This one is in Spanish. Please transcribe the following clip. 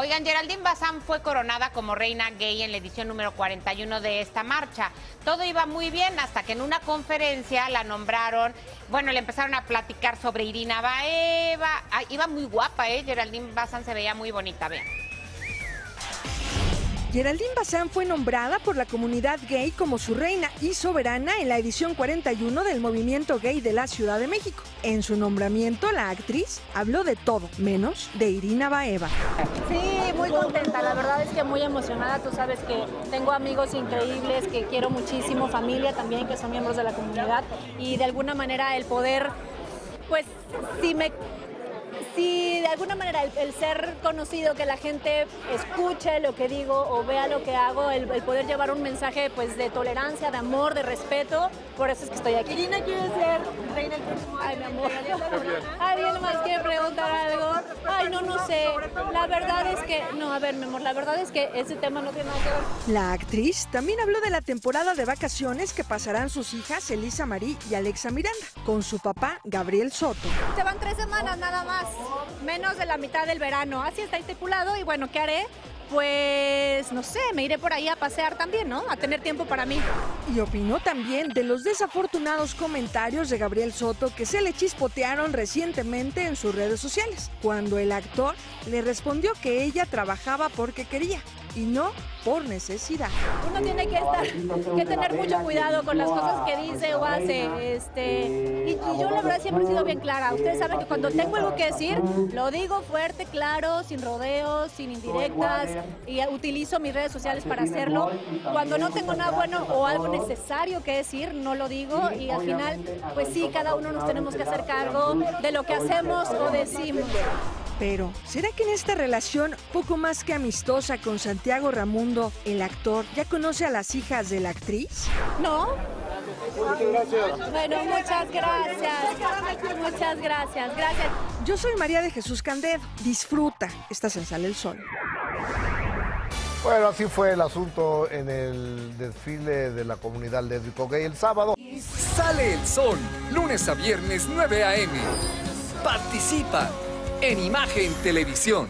Oigan, Geraldine Bazán fue coronada como reina gay en la edición número 41 de esta marcha. Todo iba muy bien hasta que en una conferencia la nombraron, bueno, le empezaron a platicar sobre Irina Baeva. iba muy guapa, ¿eh? Geraldine Bazán se veía muy bonita, vean. Geraldine Bazán fue nombrada por la comunidad gay como su reina y soberana en la edición 41 del movimiento gay de la Ciudad de México. En su nombramiento, la actriz habló de todo, menos de Irina Baeva. Sí, muy contenta, la verdad es que muy emocionada. Tú sabes que tengo amigos increíbles que quiero muchísimo, familia también que son miembros de la comunidad y de alguna manera el poder, pues si me si de alguna manera el, ser conocido, que la gente escuche lo que digo o vea lo que hago, el, poder llevar un mensaje pues de tolerancia, de amor, de respeto, por eso es que estoy aquí. Irina quiere ser reina del próximo Ay, mi amor. ¿Alguien más quiere preguntar algo? Ay, no, no sé. La verdad es que, no, a ver, mi amor, la verdad es que ese tema no tiene nada que ver. La actriz también habló de la temporada de vacaciones que pasarán sus hijas Elisa Marí y Alexa Miranda con su papá Gabriel Soto. Se van tres semanas nada más menos de la mitad del verano. Así está estipulado y bueno, ¿qué haré? Pues no sé, me iré por ahí a pasear también, ¿no? A tener tiempo para mí. Y opinó también de los desafortunados comentarios de Gabriel Soto que se le chispotearon recientemente en sus redes sociales, cuando el actor le respondió que ella trabajaba porque quería y no por necesidad. Uno tiene que estar, que tener mucho cuidado con las cosas que dice o hace. Este, y, yo la verdad siempre he sido bien clara. Ustedes saben que cuando tengo algo que decir, lo digo fuerte, claro, sin rodeos, sin indirectas, y utilizo mis redes sociales para hacerlo. Cuando no tengo nada bueno o algo necesario que decir, no lo digo. Y al final, pues sí, cada uno nos tenemos que hacer cargo de lo que hacemos o decimos. Pero, ¿será que en esta relación poco más que amistosa con Santiago Ramundo, el actor, ya conoce a las hijas de la actriz? No. Muchas gracias. Bueno, muchas gracias. Muchas gracias. Gracias. Yo soy María de Jesús Candedo. Disfruta. Estás en Sale el Sol. Bueno, así fue el asunto en el desfile de la comunidad lésbico gay el sábado. Sale el Sol, lunes a viernes 9 a.m. Participa en Imagen Televisión.